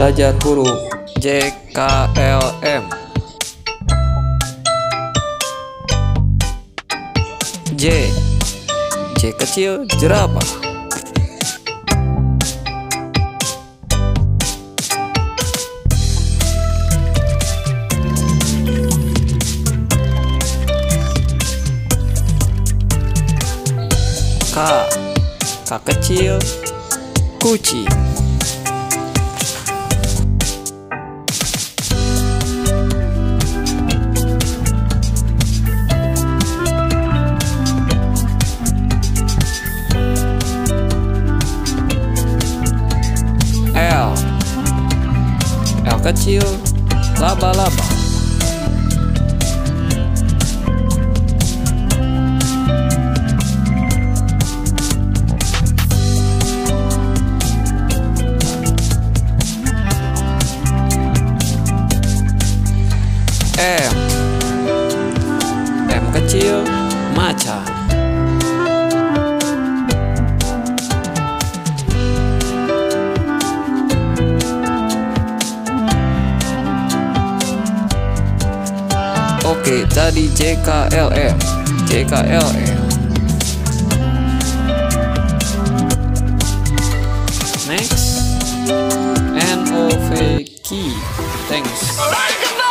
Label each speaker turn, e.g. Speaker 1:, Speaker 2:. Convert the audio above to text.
Speaker 1: belajar huruf JKLM. J J kecil jerapah. K K kecil kucing. Kecil laba-laba. M. M kecil macan Oke, tadi JKLM. JKLM. Next, NOVQ. Thanks.